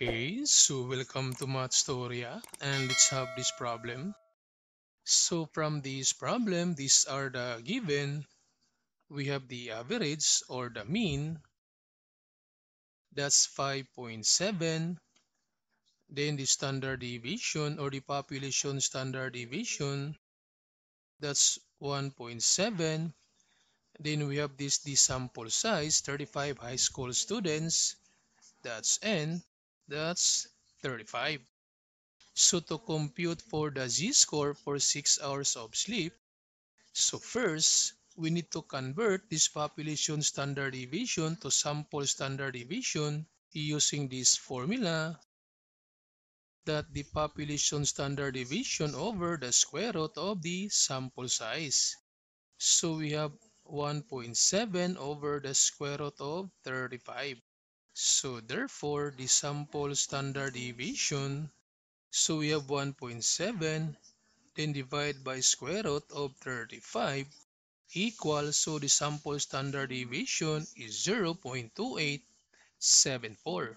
Okay, so welcome to MATHStorya and let's have this problem. So from this problem, these are the given. We have the average or the mean. That's 5.7. Then the standard deviation or the population standard deviation. That's 1.7. Then we have this the sample size, 35 high school students. That's n. That's 35. So to compute for the z-score for 6 hours of sleep, so first, we need to convert this population standard deviation to sample standard deviation using this formula that the population standard deviation over the square root of the sample size. So we have 1.7 over the square root of 35. So therefore, the sample standard deviation, so we have 1.7, then divide by square root of 35 equals, so the sample standard deviation is 0.2874.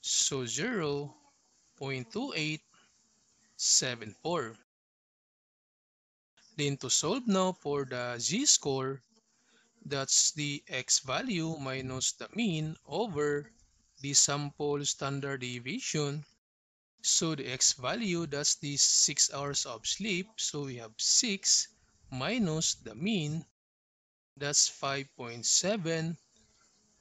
So 0.2874. Then to solve now for the z-score, that's the x value minus the mean over the sample standard deviation. So the x value, that's the 6 hours of sleep. So we have 6 minus the mean, that's 5.7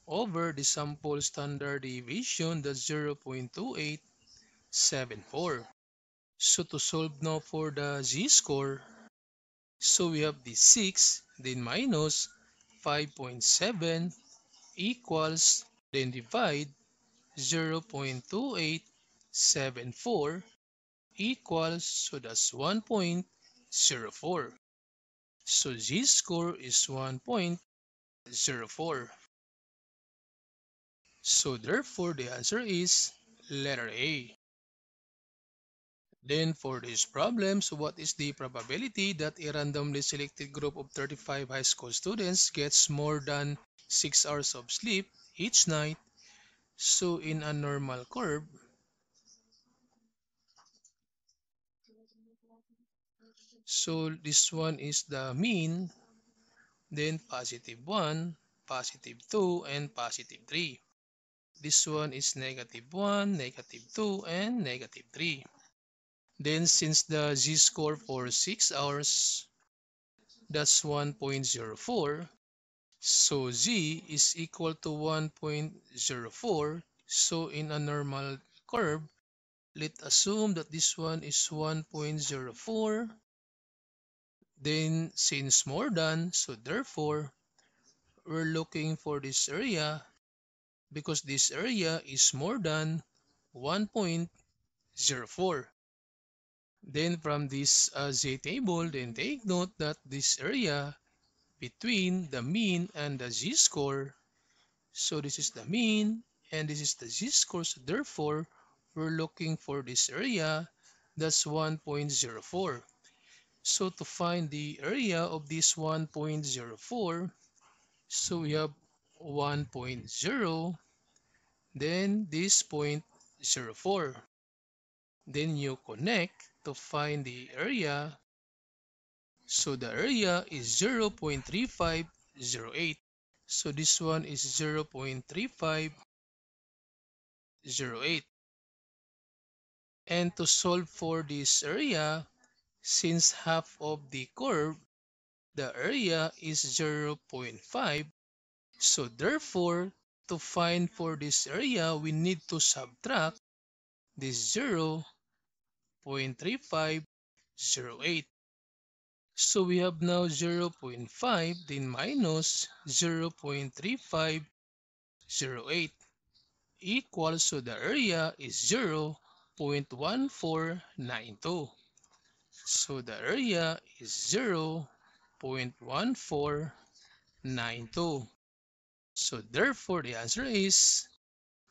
over the sample standard deviation, that's 0.2874. So to solve now for the z-score, so we have the 6, then minus 5.7 equals, then divide 0.2874 equals, so that's 1.04. So z-score is 1.04. So therefore the answer is letter A. Then for this problem, so what is the probability that a randomly selected group of 35 high school students gets more than 6 hours of sleep each night? So in a normal curve, so this one is the mean, then positive 1, positive 2, and positive 3. This one is negative 1, negative 2, and negative 3. Then since the z-score for 6 hours, that's 1.04. So z is equal to 1.04. So in a normal curve, let's assume that this one is 1.04. Then since more than, so therefore, we're looking for this area because this area is more than 1.04. Then from this uh, Z table, then take note that this area between the mean and the z-score, so this is the mean and this is the z-score, so therefore, we're looking for this area, that's 1.04. So to find the area of this 1.04, so we have 1.0, then this 0.04. Then you connect to find the area. So the area is 0.3508. So this one is 0.3508. And to solve for this area, since half of the curve, the area is 0.5. So therefore, to find for this area, we need to subtract this 0 0.3508. So we have now 0.5 then minus 0.3508 equals so the area is 0.1492. So the area is 0.1492. So therefore the answer is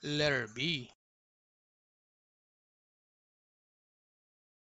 letter B.